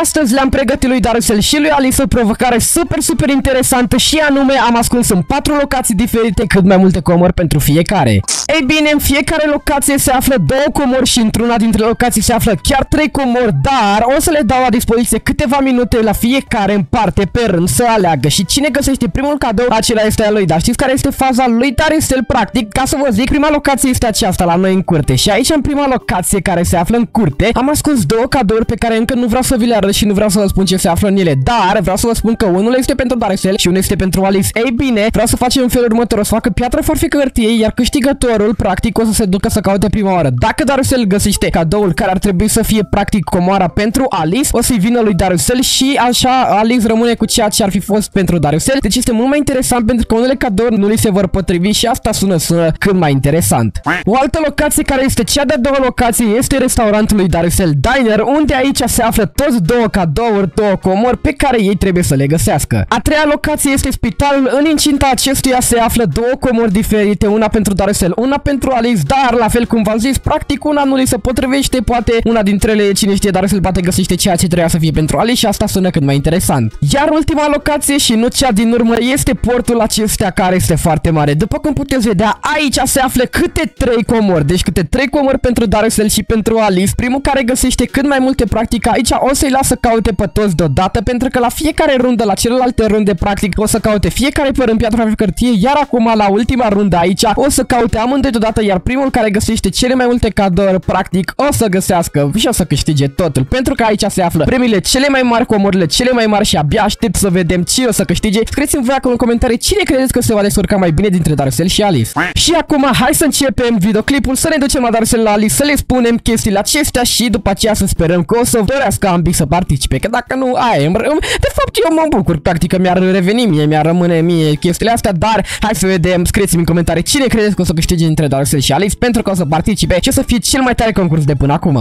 astăzi le-am pregătit lui Darusel și lui Alice o provocare super, super interesantă și anume am ascuns în patru locații diferite cât mai multe comori pentru fiecare. Ei bine, în fiecare locație se află două comori și într-una dintre locații se află chiar trei comori, dar o să le dau la dispoziție câteva minute la fiecare în parte pe rând să aleagă și cine găsește primul cadou, acela este al lui. Dar știți care este faza lui Darusel practic? Ca să vă zic, prima locație este aceasta la noi în curte și aici în prima locație care se află în curte am ascuns două cadouri pe care încă nu vreau să vi le arăt și nu vreau să vă spun ce se află în ele, dar vreau să vă spun că unul este pentru Darusel și unul este pentru Alice. Ei bine, vreau să facem în felul următor, o să facă piatră forfică hârtie, iar câștigătorul practic o să se ducă să caute prima oară. Dacă Darusel găsește cadoul care ar trebui să fie practic comoara pentru Alice, o să-i vină lui Darusel și așa Alice rămâne cu ceea ce ar fi fost pentru Darusel. Deci este mult mai interesant pentru că unele cadouri nu li se vor potrivi și asta sună, sună cât mai interesant. O altă locație care este cea de-a doua locație este restaurantul lui Darusel Diner, unde aici se află toți două cadouri, două comori pe care ei trebuie să le găsească. A treia locație este spitalul, în incinta acestuia se află două comori diferite, una pentru Darusel, una pentru Alice, dar la fel cum v-am zis, practic una nu li se potrivește, poate una dintre ele, cine știe, Darusel poate găsește ceea ce trebuia să fie pentru Alice și asta sună cât mai interesant. Iar ultima locație și nu cea din urmă este portul acestea care este foarte mare. După cum puteți vedea, aici se află câte trei comori, deci câte trei comori pentru Darusel și pentru Alice. Primul care găsește cât mai multe practic aici o să-i lasă caute pe toți deodată pentru că la fiecare rundă, la celelalte runde practic o să caute fiecare pe rând piatra pe hârtie, iar acum la ultima rundă aici o să caute amândoi deodată, iar primul care găsește cele mai multe cadouri practic o să găsească și o să câștige totul, pentru că aici se află premiile cele mai mari, comorile cele mai mari și abia aștept să vedem ce o să câștige. Scrieți-mi voi acolo în comentarii cine credeți că se va descurca mai bine dintre Darcel și Alice. Și acum hai să începem videoclipul, să ne ducem la Darcel la Alice, să le spunem chestiile acestea și după aceea să sperăm că o să dorească ambii să participe, că dacă nu, aia, de fapt eu mă bucur, practic că mi-ar reveni mie, mi-ar rămâne mie chestiile astea, dar hai să vedem, scrieți-mi în comentarii cine credeți că o să câștige dintre Darcel și Alice pentru că o să participe și o să fie cel mai tare concurs de până acum.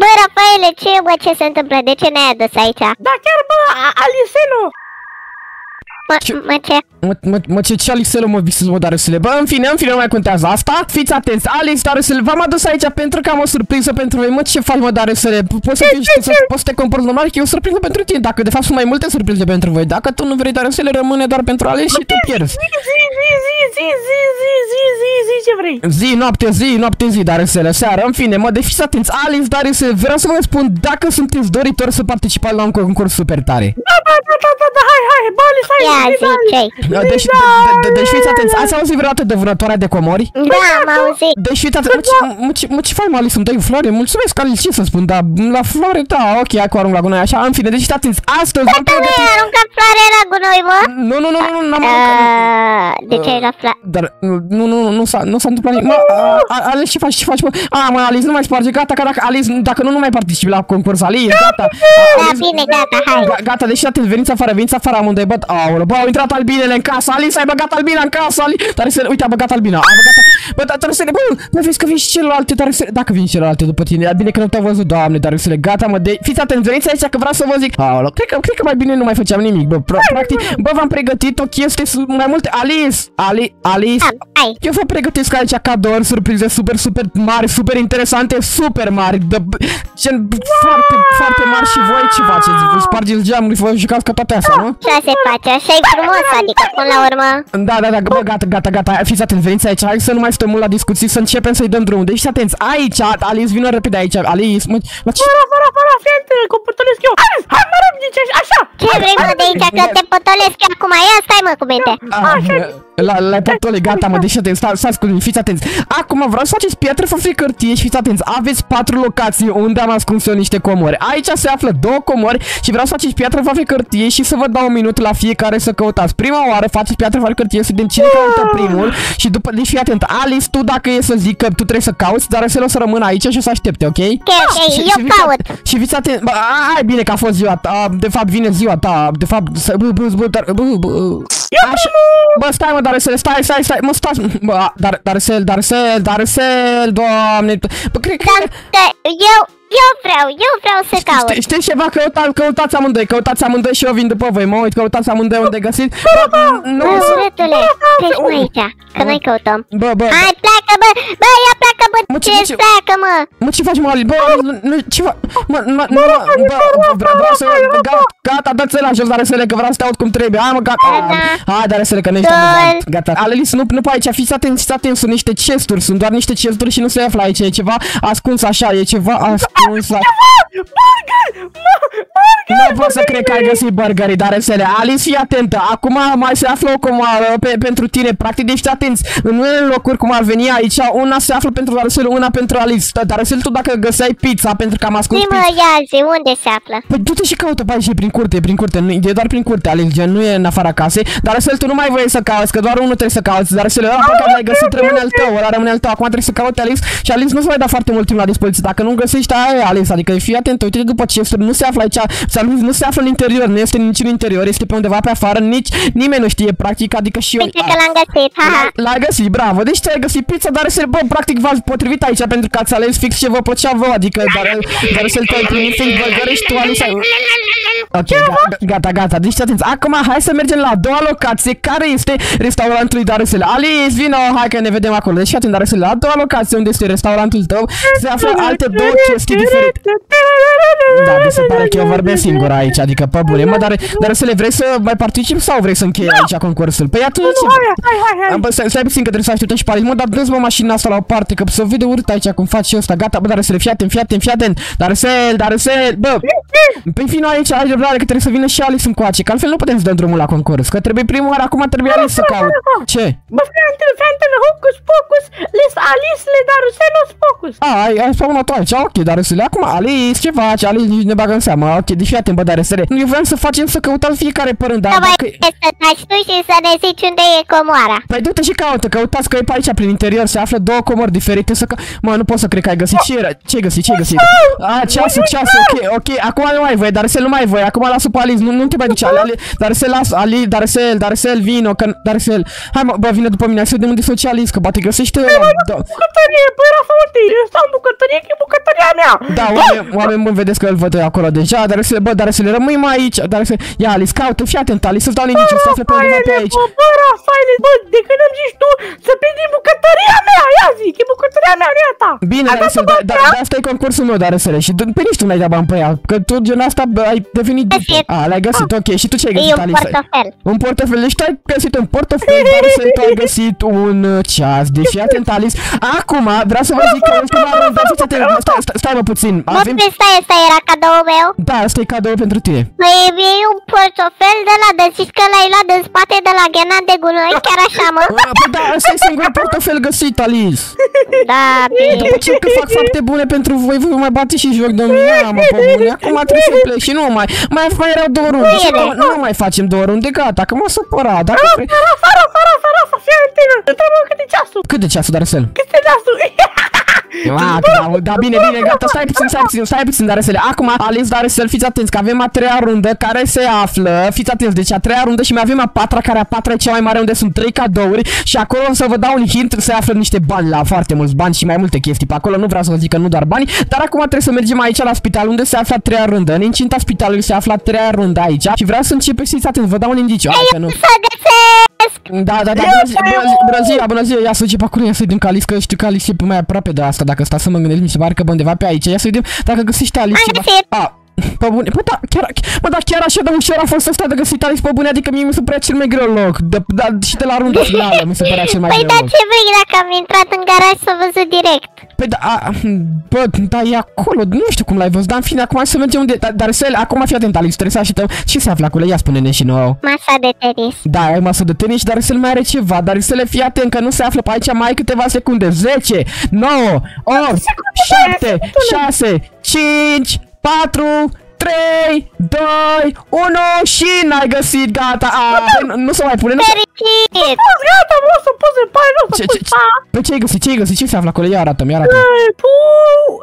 Bă, Rafaele, ce bă, ce se întâmplă? De ce ne-ai adus aici? Da, chiar bă, Alicenu! Mă, Ce- mă, ce? Mă, mă, mă ce ce Alexele mă visez mă Darusele Bă, în fine, în fine, nu mai contează asta. Fiți atenți, Alex Darusele V-am adus aici pentru că am o surpriză pentru voi. Mă, ce faci mă Darusele? Poți să fii și tu să, poți să te comporți normal Că e o surpriză pentru tine Dacă de fapt sunt mai multe surprize pentru voi. Dacă tu nu vrei Darusele, rămâne doar pentru Alex și tu pierzi zi, zi, zi, zi, zi, zi, ce vrei. Zi, noapte, zi, noapte, zi, dar să Seara, În fine, mă, de fiți atenți. Alex, dar să vreau să vă spun dacă sunteți doritori să participați la un concurs super tare. Da, da, da, da, da, da hai, hai, bă, Alex, hai, Ia, zi, zi, da, deci, da, de, deci fiți atenți. Ați auzit vreodată de vânătoarea de comori? Da, am da, auzit. Deci fiți atenți. Mă, ce faci, Alex, îmi dai flore? Mulțumesc, Alex, ce să spun, dar la flore, da, ok, acum arunc la gunoi, așa, în fine, deci fiți atenți. Astăzi v-am pregătit... Nu ai aruncat floare la gunoi, mă? Nu, nu, nu, nu, n-am aruncat. De ce ai la? Dar nu, nu, nu, nu s-a, nu s-a întâmplat nimic. Mă, a- a- Alice, ce faci, ce faci, mă? A, mă, Alice, nu mai sparge, gata, gata, dacă Alice, dacă nu, nu mai participi la concurs, Alice, gata. A, Da, Alice, bine, gata, hai. Ga- Gata, deci atent, veniți afară, veniți afară amândoi, bă, aolă, bă, au intrat albinele în casă, Alice, ai băgat albina în casă, Alice, dar să, uite, a băgat albina, a băgat, bă, dar trebuie să le, bă, bă, vezi că vin și celelalte, dar să, dacă vin și celelalte după tine, bine că nu te-au văzut, doamne, dar să le, gata, mă, de, fiți atent, veniți aici că vreau să vă zic, aolă, cred că, cred că mai bine nu mai făceam nimic, bă, pra, practic, bă, v-am pregătit o chestie, su- mai multe, Alice, Ali, Alice, Da, hai. eu vă pregătesc aici cadouri, surprize super, super mari, super interesante, super mari, de, gen, foarte, foarte mari și voi ce faceți? Vă spargeți geamuri, vă jucați ca toate astea, nu? Ce se face? Așa e frumos, adică până la urmă. Da, da, da, bă, gata, gata, gata, fiți atenți, veniți aici, hai să nu mai stăm mult la discuții, să începem să-i dăm drumul. Deci fiți atenți, aici, Alice, vină repede aici, Alice, mă, la ce? Fără, fără, fără, fii atent, cum pătălesc eu. Hai, hai, mă rog, zice, așa. Ce vrei, mă, de aici, că te potolesc eu acum? Ia stai, mă, cu minte. Ah, la, la potole, gata, mă, deci atenți, stați, stați cu mine, fiți atenți. Acum vreau să faceți piatră fără cărtie și fiți atenți, aveți patru locații unde am ascuns eu niște comori. Aici se află două comori și vreau să faceți piatră fără cărtie și să vă dau un minut la fiecare să căutați. Prima oară faceți piatră fără cărtie să vedem cine caută primul și după, deci fii atent, Alice, tu dacă e să zic că tu trebuie să cauți, dar să o să rămână aici și o să aștepte, ok? Ok, ok, Și- eu și fiți- caut. Și fiți atent, bă, a- ai bine că a fost ziua ta, de fapt vine ziua ta, de fapt, să- bă, bă, bă, dar, bă, bă, așa, bă, stai mă, dar să stai, stai, stai, mă, stați, bă, dar, dar să, dar să, dar să, doamne, bă, cred că, Dar, da, eu, eu vreau, eu vreau să caut. știi, știi ceva, căuta, căutați amândoi, căutați amândoi și eu vin după voi, mă uit, căutați amândoi unde găsiți, bă, nu, Bă, să- urâtule, treci mă aici, că noi căutăm. bă, bă, Hai, pleacă, bă, bă, ia pleacă, bă, Mă, ce- ce mă, ce- seacă, mă! Mă, ce faci, mă, Ali? Bă, nu, nu, ce fac? Mă, mă, nu, mă, bă, vreau, vreau să... Gata, gata, dă-ți la jos, dar resele, că vreau să te aud cum trebuie. Hai, mă, gata. Da. Hai, dar resele, că nu ești Doi. amuzant. Gata. Alelis, nu, nu pe aici, fiți atenți, fiți atenți, sunt niște chesturi, sunt doar niște chesturi și nu se află aici, e ceva ascuns așa, e ceva ascuns. a- Nu pot să cred că ai găsit burgerii, dar resele. Alice, fii atentă. Acum mai se află o comoară pe, pentru tine. Practic, deci fiți atenți. În unele locuri, cum ar veni aici, una se află pentru Darcel, una pentru Alice. Dar Darcel, tu dacă găseai pizza, pentru că am ascuns Zi, mă, pizza. ia zi, unde se află? Păi du-te și caută pe aici, e prin curte, e prin curte, nu, e doar prin curte, Alice, gen, nu e în afara casei, dar Răsel, tu nu mai vrei să cauți, că doar unul trebuie să cauți, dar Răsel, ăla pe care l-ai găsit rămâne al tău, ăla rămâne al tău, acum trebuie să cauți Alice și Alice nu se mai da foarte mult timp la dispoziție, dacă nu găsești aia, e Alice, adică fii atent, uite după ce este, nu se află aici, să Alice nu se află în interior, nu este nici în interior, este pe undeva pe afară, nici nimeni nu știe, practic, adică și eu... Uite că l-am găsit, haha. L-ai- L-ai găsit, bravo. Deci tu ai găsit pizza, dar să bă, practic v-ați potrivit aici pentru că ați ales fix ce vă plăcea vouă, adică dar, dar să-l tu ai primit fix burger și tu Alice ai... Ok, ga- gata, gata, deci atenți. Acum hai să mergem la a doua locație, care este restaurantul lui Darusel. Alice, vino, hai că ne vedem acolo. Deci atent, Darusel, la a doua locație unde este restaurantul tău, se află alte două chestii diferite. Da, mi se pare că eu vorbesc singur aici, adică pe bune. Mă, dar, dar să le vrei să mai participi sau vrei să închei aici concursul? Păi atunci... hai, hai, hai, hai. Am, Bă, stai, stai puțin că trebuie să așteptăm și pe Alice. Mă, dar dă-ți mă mașina asta la o parte, că se vede urât aici cum faci și ăsta. Gata, bă, dar să le fii atent, fii atent, fii atent. Dar să, dar să, bă, Păi vino aici, ai dreptate că trebuie să vină și Alice încoace, că altfel nu putem să dăm drumul la concurs, că trebuie primul oară, acum trebuie Alice să caut. Ce? Bă, fiantele, fiantele, hocus pocus, les Alice, le daruselos pocus. A, ai, ai spawnat tu aici, ok, dar să le acum, Alice, ce faci? Alice nici ne bagă în seamă, ok, deci fii atent, bă, dar să Eu vreau să facem să căutăm fiecare părând, dar Să mai dacă... să taci tu și să ne zici unde e comoara. Păi du-te și caută, căutați că e pe aici prin interior, se află două comori diferite să că... Mă, nu pot să cred că ai găsit. Ce era? Ce ai găsit? Ce ai găsit? A, ceasul, ceasul, ok, ok, acum nu mai voi, dar să nu mai voi, acum lasă pe Alice, nu, nu te mai duce, Ali, dar să las, Ali, dar să dar să vino, că, dar să Hai mă, bă, vine după mine, hai să vedem unde e socialist, că poate găsește ăla. Da, Bucătărie, băi, Rafa, uite, eu stau în bucătărie, că e bucătăria mea. da, oameni, oameni buni, vedeți că îl văd acolo deja, dar să bă, dar să le rămâi mai aici, dar să ia Alice, caută, fii atent, Alice, să-ți dau indicii, să afle pe undeva pe Rafaele, aici. bă, bă, Rafaele, bă, de când îmi zici tu să prindi bucătăria mea, ia zic, e bucătăria mea, nu e a ta. Bine, Ai dar dat să, o da, bani da, pe ea? da, asta e concursul meu, dar să și tu- pe nici tu n-ai dat bani pe ea, că tu gen asta bă, ai devenit după. Găsit. A, l-ai găsit, ok, și tu ce ai E găsit, un Alice? portofel. Un portofel, deci tu ai găsit un portofel, dar să tu ai găsit un uh, ceas, deci fii atent, Alice. Acum, vreau să vă zic că ultima rundă, fiți atent, stai, stai, stai mă puțin, Mă, avem... pe stai, ăsta era cadoul meu. Da, asta e cadou pentru tine. Păi e un portofel de la, de zici că l-ai luat din spate de la ghenat de gunoi, chiar așa, mă? A, Păi da, ăsta e singurul portofel găsit, Alice. Da, bine. După ce că fac fapte bune pentru voi, voi mai bate și joc de mine, mă, pe bune. Acum trebuie să plec și nu mai, mai, mai erau două runde și Bine. acum nu mai facem două runde, gata, că m-a supărat. Dacă vrei... Rafa, Rafa, Rafa, Rafa, fii atentă, întreabă cât e ceasul, Cât de ceasul, Darcel? cât e ceasul. Ah, da, da, bine, bine, gata, stai puțin, stai puțin, stai puțin, Darcel. Acum, Alice, Darcel, fiți atenți că avem a treia rundă care se află, fiți atenți, deci a treia rundă și mai avem a patra, care a patra e cea mai mare unde sunt trei cadouri și acolo o să vă dau un hint, se află niște bani la foarte mulți bani și mai multe chestii pe acolo, nu vreau să vă zic că nu doar bani, dar acum trebuie să mergem aici la spital unde se află a treia rundă. În incinta spitalului se află a treia rundă aici și vreau să începeți, fiți atenți, vă dau un indiciu, hai că nu. Să găsesc! Da, da, da, bună zi, bună zi, bună ziua, bună ziua, ia să duce pe acolo, ia să-i dăm Calis, că știu că Alice e mai aproape de asta, dacă sta să mă gândesc, mi se pare că bă, undeva pe aici, ia să vedem dacă găsește Alice Am ceva. găsit. A, pe bune, bă, da, chiar, bă, da, chiar așa de ușor a fost asta de găsit Alice pe bune, adică mie mi se părea cel mai greu loc, de, da, și de la runda finală mi se părea cel mai Păi greu da, loc. ce vrei dacă am intrat în garaj să văzut direct? Păi da, a, bă, da, e acolo, nu știu cum l-ai văzut, dar în fine, acum hai să mergem unde, dar, dar să, acum fii atent, Alice, trebuie să așteptăm, ce se află acolo, ia spune-ne și nouă. Masa de tenis. Da, ai masă de tenis, dar să mai are ceva, dar să le fii atent că nu se află pe aici mai câteva secunde. 10, 9, 8, 7, 6, 5, quatro. 3, 2, 1 și n-ai găsit, gata. A, păi nu, nu se mai pune, nu se... Fericit! Pus, gata, mă, o să pus în pare, nu o să Ce, ce, pus ce, pa. pe ce ai găsit? Ce ai găsit? Ce se află acolo? Ia arată-mi, ia arată-mi. Pul,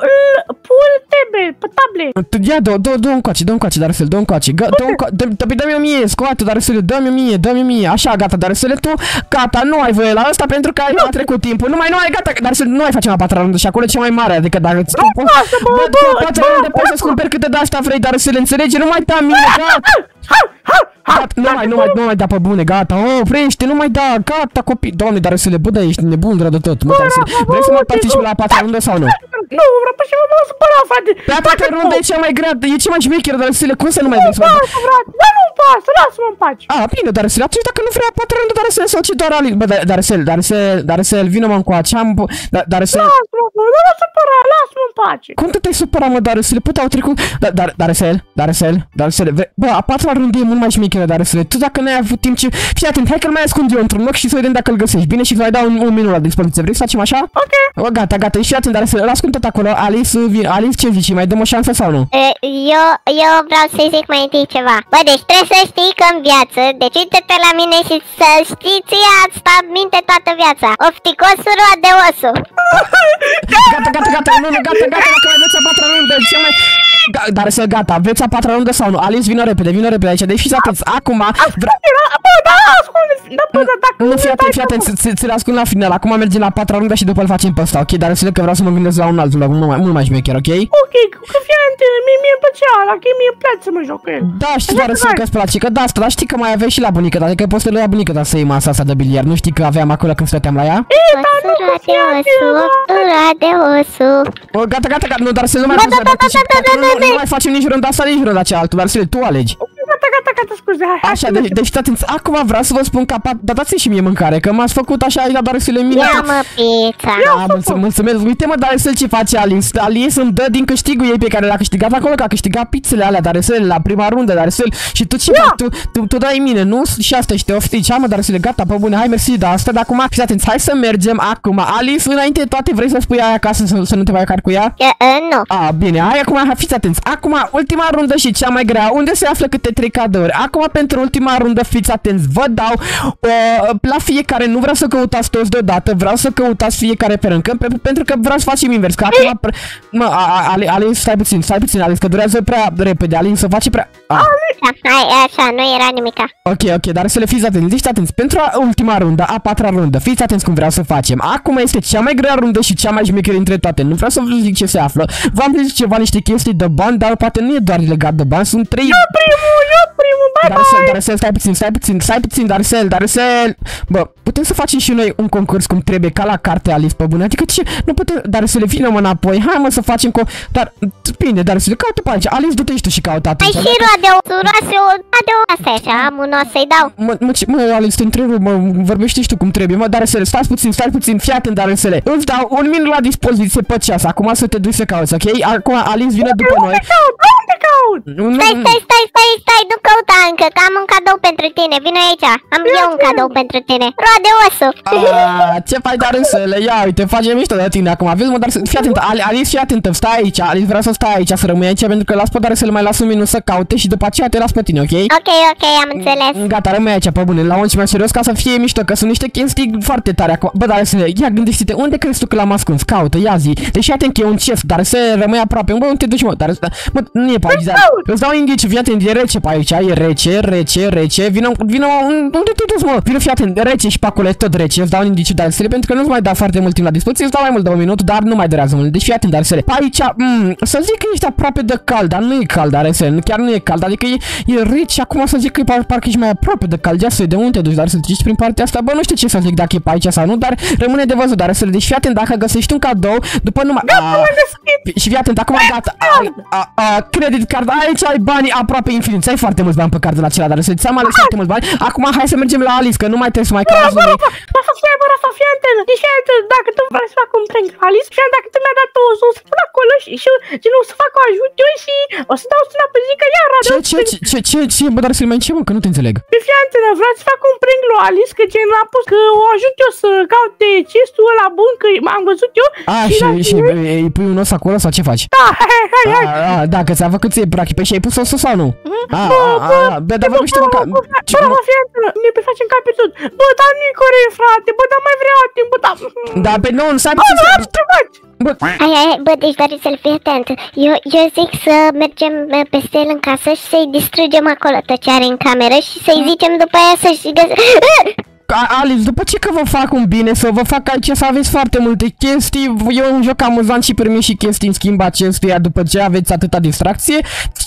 pul tebe, pe table. Ia, dă, dă, dă încoace, dă încoace, dar să dă încoace, Gă- dă încoace, dă, dă, dă-mi o mie, scoate, dar să dă-mi o mie, dă-mi o mie, așa, gata, dar să tu, gata, nu ai voie la asta pentru că ai a trecut timpul, nu mai, nu ai, gata, dar să nu mai facem a patra rundă și acolo e cea mai mare, adică dacă ți tu poți, lasă, bă, bă, bă, după a patra bă, rundă poți să-ți cumperi câte de asta vrei, dar să le înțelegi, nu mai da mie, gata, Ha, ha, ha. gata, nu mai, nu mai, nu mai da pe bune, gata, opri, gândește, nu mai da, gata, copii. Doamne, dar să le bă, da, ești nebun rău de tot. Mă, dar să vrei să mai participi la a patra rundă sau nu? Nu, vreau pe ceva m-am supărat, frate. Pe a patra rundă e cea mai grea, e cea mai șmecheră, dar să le cum să nu mai vrei să mai Lasă, frate, bă, nu pasă, lasă-mă în pace. A, bine, dar să atunci dacă nu vrea a patra rundă, dar să sau ce doar Ali. Bă, dar dar să dar să dar să vină mă încoace, am dar dar să Lasă-mă, bă, nu mă supăra, lasă-mă în pace. cum te te-ai supărat, mă, dar să le pot au trecut. Dar dar dar să dar să dar să Bă, a patra rundă e mult mai șmecheră, dar să tu dacă n-ai avut timp ce Fii atent, hai că mai ascund eu într-un loc și să vedem dacă îl găsești. Bine și să mai dau un, un minut la dispoziție. Vrei să facem așa? Ok. O, gata, gata, și atent, dar să îl ascund tot acolo. Alice, vin, Alice, ce zici? Mai dăm o șansă sau nu? E, Eu, eu vreau să zic mai întâi ceva. Bă, deci trebuie să știi că în viață, deci uite-te la mine și să știi ție asta minte toată viața. Ofticosul de osul. Gata, gata, gata, nu, nu, gata, gata, dacă mai aveți a patra rundă, ce mai... Da, dar să gata, aveți a patra rundă sau nu? Alice, vină repede, vină repede aici, deci fiți atenți, acum... Vre- Era, bă, da, ascunde, da, bă, da, dacă nu, fii dai atent, fii seama- atent, ți- ți- ți-l ascund la final, acum mergem la patra rundă și după îl facem pe ăsta, ok? Dar să că vreau să mă gândesc la un altul loc, mult mai, mult mai șmecher, ok? Ok, că fii atent, mie, mie îmi plăcea ăla, că mie îmi place să mă joc cu el. Da, știu Așa doar că să hai. că îți place, că da, asta, dar știi că mai aveai și la bunica ta, adică poți să le ia bunica ta să iei masa asta de biliard, nu știi că aveam acolo când stăteam la ea? E, dar nu Osura că de fii atent, osul, osura de osul. O, gata, gata, gata, nu, dar să nu mai Ba, putem da, da, să da, da, da, nu, da, nu, nu mai facem nici rând asta, nici rând cealaltă, dar să le tu alegi. Ok, gata, gata, gata, scuze, hai, hai Așa, să deci, mergem. deci atenți, acum vreau să vă spun că apa- da, dați și mie mâncare, că m-ați făcut așa aici, dar să le mine. Ia mă pizza. Da, mulțumesc, mulțumesc. Uite mă, dar să ce face Alice. Alice îmi dă din câștigul ei pe care l-a câștigat acolo, că a câștigat pizzele alea, dar să la prima rundă, dar să și tu ce faci? Tu, tu, tu dai mine, nu? Și asta și te oftici, mă, dar să le gata, pe bune, hai, mersi, da, asta, dar acum, fiți atenți, hai să mergem acum. Alice, înainte de toate, vrei să spui aia acasă să, să nu te mai car cu ea? E, e, Nu. A, bine, hai acum, hai, fiți atenți. Acum, ultima rundă și cea mai grea, unde se află câte trei cadouri. Acum, pentru ultima rundă, fiți atenți, vă dau uh, la fiecare, nu vreau să căutați toți deodată, vreau să căutați fiecare pe rând, că, pe, pentru că vreau să facem invers, că acum, pre- mă, a- a- Ale, Ale, stai puțin, stai puțin, Ale, că durează prea repede, Ale, să face prea... A. Da, hai, așa, nu era nimica. Ok, ok, dar să le fiți atenți. Deci atenți, pentru a ultima rundă, a patra rundă, fiți atenți cum vreau să facem. Acum este cea mai grea rundă și cea mai șmecheră dintre toate. Nu vreau să vă zic ce se află. V-am zis ceva, niște chestii de bani, dar poate nu e doar legat de bani, sunt trei... Primul, eu primul, bye, Dar să, bye. dar să, stai puțin, stai puțin, stai puțin, dar să, dar să... Bă, putem să facem și noi un concurs cum trebuie, ca la carte Alice pe bune. Adică ce, nu putem, dar să le vină mă înapoi. Hai mă să facem cu... Dar, bine, dar să le caute pe aici. Alice, du-te și tu și caută Hai atunci. și roade osul, roase o, roade o, asta e așa, am un os să-i dau. Mă, mă, ce, mă, Alex, te întrerup, mă, vorbește și tu cum trebuie, mă, dar să stai puțin, stai puțin, fii atent, dar să Îți dau un minut la dispoziție pe ceas, acum să te duci să cauți, ok? Acum Alice vine după noi. Unde caut? Unde caut? Nu, nu, Stai, stai, stai, stai, stai, nu căuta încă, că am un cadou pentru tine, vino aici. Am eu un cadou pentru tine. Roade osul. A, ce faci dar în sele? Ia uite, facem mișto de tine acum. Vezi, mă, dar să- fii atent, Ali- Alice, fii atentă, stai aici. Alice vrea să stai aici, să rămâi aici, pentru că las pe dar să le mai las un minut să caute și după aceea te las pe tine, ok? Ok, ok, am înțeles. Gata, rămâi aici, pe bune, la un și mai serios ca să fie mișto, că sunt niște chestii foarte tare acum. Bă, dar să ia gândește-te, unde crezi tu că l-am ascuns? Caută, ia zi. Deși atent că e un chef, dar să rămâi aproape. Bă, unde te duci, mă? Dar, mă, nu e pe aici, dar... Îți dau indiciu, fii atent, e rece pe aici, e rece, rece, rece. Vină, vină, unde te duci, mă? Vină, fii atent, rece și pe acolo e tot rece. Îți dau indiciu, dar să pentru că nu-ți mai da foarte mult timp la dispoziție, îți dau mai mult de un minut, dar nu mai durează mult. Deci fii atent, dar să Pe aici, mm, să zic că ești aproape de cald, dar nu e cald, dar să chiar nu e cald, adică e, e rece. Acum să zic că e par, parcă ești mai aproape de cald, ia să de unde te duci, dar să treci prin partea asta, bă, nu știu ce să zic dacă e pe aici sau nu, dar rămâne de văzut, dar să deci fii atent, dacă găsești un cadou, după nu mai... Gata, A, m-am deschis. și fii atent, acum gata. A, a, a, credit card, aici ai banii aproape infiniți. Ai foarte mulți bani pe cardul acela, dar să ți-am ales foarte mulți bani. Acum hai să mergem la Alice, că nu mai trebuie să mai cauți Bă, nimic. Rafa, Rafa, fii, bă, Rafa, fii atent. Deci fii atent, dacă tu vrei să fac un prank cu Alice, fii atent, dacă tu mi-ai dat o să o să pun acolo și, și gen, o să fac o ajut eu și o să dau suna pe zi că ia rada. Ce, ce, ce, ce, ce, ce, bă, dar să-l mai ce, mă, că nu te înțeleg. Pe fii atent, vreau să fac un prank lui Alice, că gen l-am pus, că o ajut eu să caute chestul ăla bun, că m-am văzut eu. A, și, și, la și final- e, îi pui un os acolo sau ce faci? Da, hai, hai, hai. A, a, da, că ți-a făcut ție practic, pe și ai pus osul sau nu? A, Bă, a, bă, a, bă, dar vorbește mă ca... ce, Bă, mă- Rafa, fii atent, ne prefacem ca pe tot. Bă, dar nu-i corect, frate, bă, dar mai vreau timp, bă, dar... Da, pe nu, stai Bă, puțin, dar stai- ce faci? Bă, Ai, ai, bă, deci doar să-l fii atent. Eu, eu zic să mergem uh, peste el în casă și să-i distrugem acolo tot ce are în cameră și să-i zicem după aia să-și găse... A- Alice, după ce că vă fac un bine, să vă fac aici să aveți foarte multe chestii, e un joc amuzant și primi și chestii în schimb acestuia după ce aveți atâta distracție.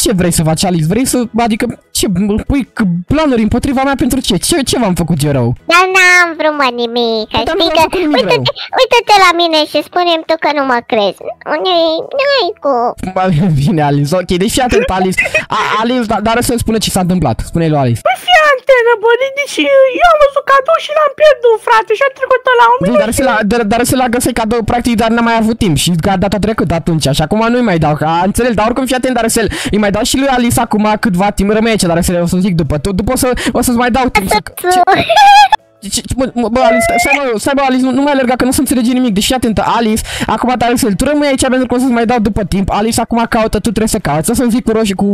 Ce vrei să faci, Alice? Vrei să, adică, ce, pui c- planuri împotriva mea pentru ce? Ce, ce v-am făcut eu rău? Dar n-am vrut mă nimic, Dar nu știi am că... făcut nimic rău. Uite-te, uite-te la mine și spune-mi tu că nu mă crezi. Nu-i, nu-i cu... Ba, Bine, Alice, ok, deci fii atent, Alice. A, Alice, da- dar să-mi spune ce s-a întâmplat. Spune-i lui Alice. Păi fii antenă, bă, deci eu am văzut cadou și l-am pierdut, frate, și a trecut la un Deci, minut dar se la, dar, dar se la găsit cadou practic, dar n-am mai avut timp și ga- data trecut atunci, și acum nu-i mai dau, că a înțeles, dar oricum fii atent, dar să îi mai dau și lui Alice acum câtva timp, rămâne aici, dar să o să zic după, tu, după o să, o să-ți mai dau timp să... Ce, ce, ce, bă, bă, Alice, stai bă, stai bă, Alice, nu, nu mai alerga, că nu se înțelege nimic, deci fii atentă, Alice, acum dar Alice, tu rămâi aici pentru că o să-ți mai dau după timp, Alice acum caută, tu trebuie să cauți, o să-mi zic cu roșii, cu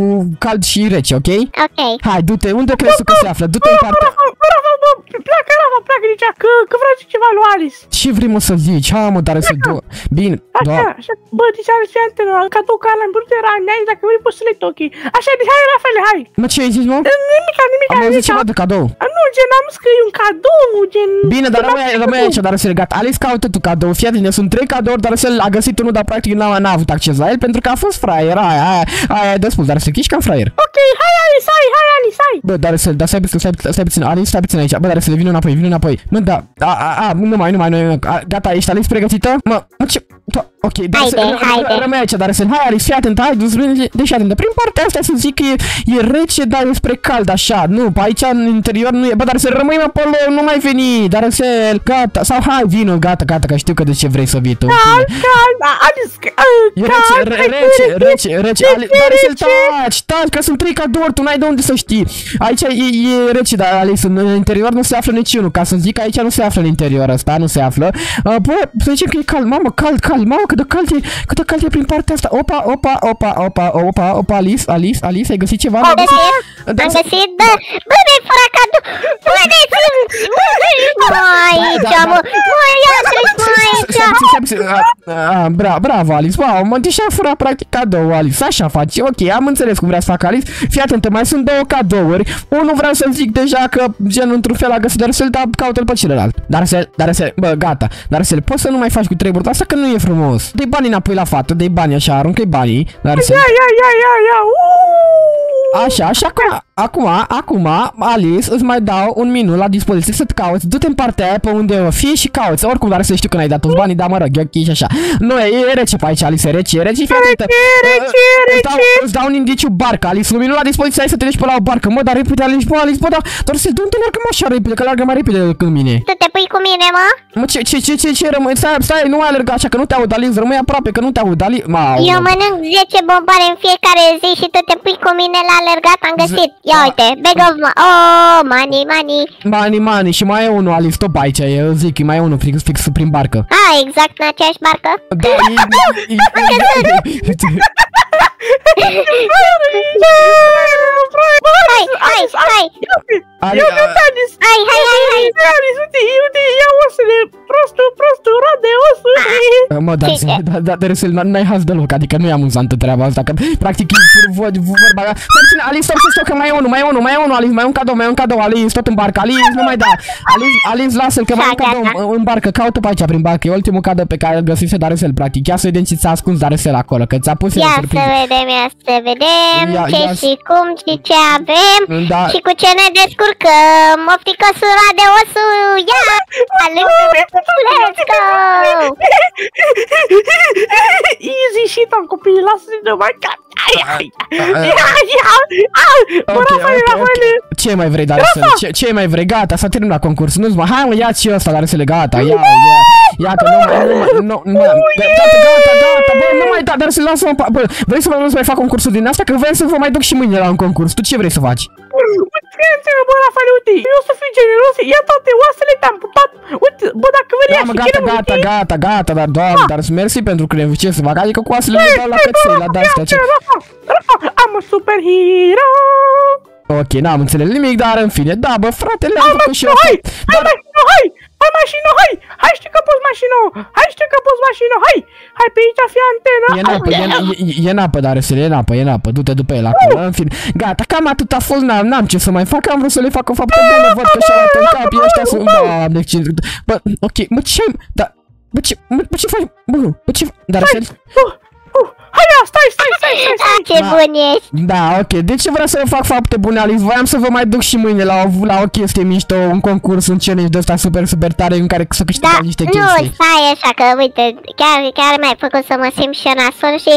cald și rece, ok? Ok. Hai, du-te, unde crezi tu că se află? Du-te în partea... Rafa, bă, Rafa, bă, pleacă, Rafa, pleacă de aici, că, că vreau să ceva lui Alice. Ce vrei mă să zici? Ha, mă, dar să du... Bine, Așa, doar... așa, bă, deci are fii antenă, cadou care l-am vrut era neai, dacă vrei poți să le tochi. Așa, deci hai, Rafael, hai. Mă, ce ai zis, mă? Nimica, nimica, Am auzit deci, ceva de cadou. a, Nu, gen, am scris un cadou, gen... Bine, dar rămâi, rămâi aici, dar să legat. Alice caută tu cadou. Fii atent, sunt trei cadouri, dar să a găsit unul, dar practic n-a, n-a avut acces la el pentru că a fost fraier. Aia, aia, aia de spus, dar să chiși ca fraier. Ok, hai, Alice, hai, hai, Alice, hai. Bă, dar să, dar stai puțin, stai, stai puțin, Alice, stai puțin aici. Bă, dar să le vină înapoi, vină înapoi. Mă, da, a, a, a, nu mai, nu mai, nu mai, a, gata, ești Alice pregătită? Mă, mă, ce, da, ok, dar Haide, să, ră- haide. ră- rămâi aici, dar să, hai Alice, fii atent, hai, du-ți, deci atent, prin partea asta să zic că e, e rece, dar e spre cald, așa, nu, pe aici în interior nu e, bă, dar să rămâi acolo, nu mai veni, dar să, gata, sau hai, vină, gata, gata, că știu că de ce vrei să vii tu. Cal, cal, da, Alice, E cal, rece, cal, re- hai, rece, cu rece, rece, Ale, rece, dar să rece. taci, taci, că sunt trei cadouri, tu n-ai de unde să știi. Aici e, e rece, dar Alice, în interior nu se află niciunul, ca să zic că aici nu se află în interior ăsta, nu se află. Uh, bă, să zicem că e cald, mamă, cald, cald, mamă, cât de cald e, cât de cald e prin partea asta. Opa, opa, opa, opa, opa, opa, Alice, Alice, Alice, ai găsit ceva? Am Ai găsit? găsit, Da, am să- găsit, bă, bă, mi-ai furat cadou, bă, ne sunt, mă, aici, da, mă, mă, ia treci, mă, aici. Stai puțin, stai puțin. A, a, bra, bravo, Alice. Wow, mă, deși a furat practic cadou, Alice. Așa faci. Ok, am înțeles cum vrea să fac Alice. Fii atentă, mai sunt două cadouri. Unul vreau să zic deja că gen într-un fel a găsit dar să-l dar caută-l pe celălalt. Dar să, dar să, bă, gata. Dar să poți să nu mai faci cu treburile astea că nu e frumos. Dă-i banii înapoi la fată, dă-i banii așa, aruncă-i banii. Dar să... Ia, ia, ia, ia, ia, uuuu. Așa, și acum, acum, acum, Alice, îți mai dau un minut la dispoziție să-ți cauți, du-te în partea aia pe unde fie și cauți, oricum, dar să știu că n-ai dat toți banii, dar mă rog, e ok și așa. Nu, e, e rece pe aici, Alice, e rece, e rece, fii atentă. rece, Uh, Îți dau, rece. îți dau un indiciu barcă, Alice, un minut la dispoziție, hai să te duci pe la o barcă, mă, dar repede, Alice, bă, Alice, bă, dar, doar să du-te, largă mă așa repede, că largă mai repede decât mine. Tu te pui cu mine, mă? Mă, ce, ce, ce, ce, ce, rămâi, stai, stai, nu mai alerga așa, că nu te aud, Alice, rămâi aproape, că nu te aud, Alice, ma, Eu mănânc 10 bomboane în fiecare zi și tu te pui cu mine la alergat, am găsit. Ia Da. uite, bag of ma- Oh, money, money. Mani, mani, și mai e unul, Alice, tot pe aici, eu zic, mai e unul fix, fix prin barcă. Ah, exact în aceeași barcă? Da, e, e, e, Hai, hai, hai. Ali, Eu nu a- te-am zis. Hai, hai, hai, hai. Alice, uite, uite, ia osele, prostul, prostul, rode osul. Mă, dar, Ce? dar, dar, dar să n-ai haz deloc, adică nu e amuzantă treaba asta, că practic e vor- vor- vorba, Stai puțin, Alice, stop, stop, că mai e unul, mai e unul, mai e unul, Alice, mai e un cadou, mai e un cadou, Alice, tot în barcă, Alice, nu mai da, Alice, Alice, lasă-l, că mai e un Da, cadou gata. în barcă, caută pe aici prin barcă, e ultimul cadou pe care îl găsise Darusel, practic, ia să vedem ce ți-a ascuns Darusel acolo, că ți-a pus el Ia să surpriză. Vedem, ia să vedem Ia- ce ia- și cum și ce avem Da. și cu ce ne descurcăm. Ofticosura de osu, ia! Alături, let's go! Easy shit am copiii, lasă-i numai ca... Ai, ai, Ah, ia, ia, ai, bă, Ok, Rafael, ok, Rafael, ok. Ce mai vrei, Darusel? Ce, ce mai vrei? Gata, s-a terminat concursul. Nu-ți mai... Hai mă, ia și ăsta, Darusel, gata, ia, ia. Iată, nu mai, nu mai, nu, nu mai, gata, gata, gata, bă, nu mai da, Darusel, lasă-mă, pa- bă, vrei să mai, nu să mai fac concursul din asta? Că vrei să vă mai duc și mâine la un concurs. Tu ce vrei să faci? Uite, bă, Rafael, uite, eu o să fiu generos, ia toate oasele, te-am pupat, uite, bă, dacă vrei, Da, ia mă, și gata, chiră-mă, gata, știi? gata, gata, dar doamne, dar mersi pentru că ce să fac, adică cu asele le dau la căței, la de-astea, ce... Rafa, Rafa, I'm a superhero. Ok, n-am înțeles nimic, dar în fine, da, bă, frate, le-am Hai făcut și mașină, eu. hai! Hai Dar, mașină, hai! Hai mașină, hai! Hai știi că poți mașină! Hai știi că poți mașină, hai! Hai pe aici fie antena! E în apă, e, în- e, e în apă, dar e în apă, e în apă, du-te după el acolo, în fine. Gata, cam atât a fost, n-am, n-am ce să mai fac, am vrut să le fac o faptă bună, văd că și-au luat în cap, ei ăștia sunt, doamne, ce, bă, ok, mă, ce, da, bă, ce, mă, bă, ce faci, bă, bă, ce, dar Răsel, Uh, uh, hai ia, stai, stai, stai, stai, Da, stai! ce Da. bun ești! Da, ok. De ce vreau să vă fac fapte bune, Alice? Voiam să vă mai duc și mâine la o, la o chestie mișto, un concurs, un challenge de ăsta super, super tare în care să câștigăm Da, niște nu, chestii. stai așa că, uite, chiar, chiar mi-ai făcut să mă simt și eu nasol și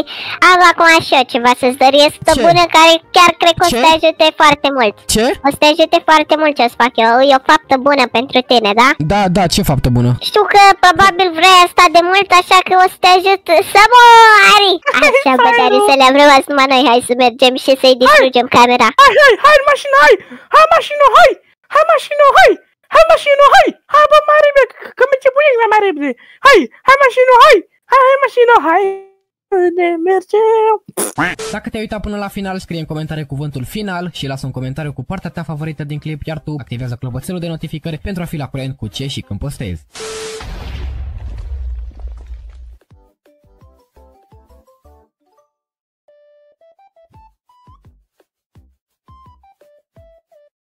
am acum și eu ceva să-ți dăruiesc o Ce? bună care chiar cred că o să Ce? te ajute foarte mult. Ce? O să te ajute foarte mult ce o să fac eu, e o faptă bună pentru tine, da? Da, da, ce faptă bună? Știu că probabil vrei asta de mult, așa că o să te ajut să mori! Așa, bă, dar să le-am rămas numai noi, hai să mergem și să-i distrugem camera. Hai, hai, hai mașină, hai! Hai mașină, hai! Hai mașină, hai! Hai mașină, hai! Hai bă, mai repede, că- că merge bunic mai, mai repede! Hai, hai mașină, hai! Hai, hai mașină, hai! Ne mergem! Dacă te-ai uitat până la final, scrie în comentarii cuvântul final și lasă un comentariu cu partea ta favorită din clip, iar tu activează clopoțelul de notificări pentru a fi la curent cu ce și când postezi.